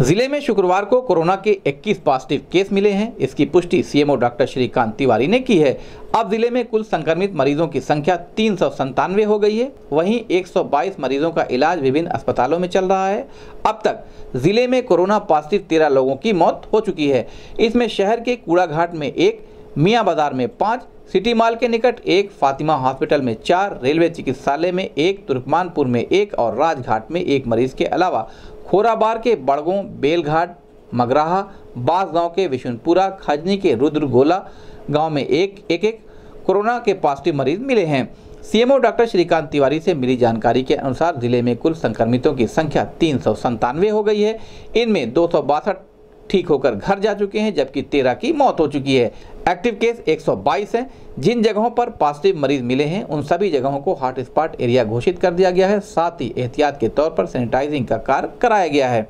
ज़िले में शुक्रवार को कोरोना के 21 पॉजिटिव केस मिले हैं। इसकी पुष्टि सीएमओ डॉक्टर श्रीकांत तिवारी ने की है। अब ज़िले में कुल संक्रमित मरीजों की संख्या तीन हो गई है। वहीं 122 मरीजों का इलाज विभिन्न अस्पतालों में चल रहा है। अब तक ज़िले में कोरोना पॉजिटिव तेरह लोगों की मौत हो चुकी है। इसमें शहर के कूड़ाघाट में एक मियाँ बाज़ार में पाँच, सिटी मॉल के निकट एक, फातिमा हॉस्पिटल में चार, रेलवे चिकित्सालय में एक, तुर्कमानपुर में एक और राजघाट में एक मरीज़ के अलावा खोराबार के बड़गों, बेलघाट, मगराहा, बास गाँव के विशुनपुरा खजनी के रुद्रगोला गाँव में एक एक एक कोरोना के पॉजिटिव मरीज़ मिले हैं। सीएमओ डॉक्टर श्रीकांत तिवारी से मिली जानकारी के अनुसार ज़िले में कुल संक्रमितों की संख्या तीन हो गई है। इनमें दो सौ बासठ ठीक होकर घर जा चुके हैं, जबकि तेरह की मौत हो चुकी है। एक्टिव केस 122 हैं। जिन जगहों पर पॉजिटिव मरीज़ मिले हैं, उन सभी जगहों को हॉट स्पॉट एरिया घोषित कर दिया गया है। साथ ही एहतियात के तौर पर सैनिटाइजिंग का कार्य कराया गया है।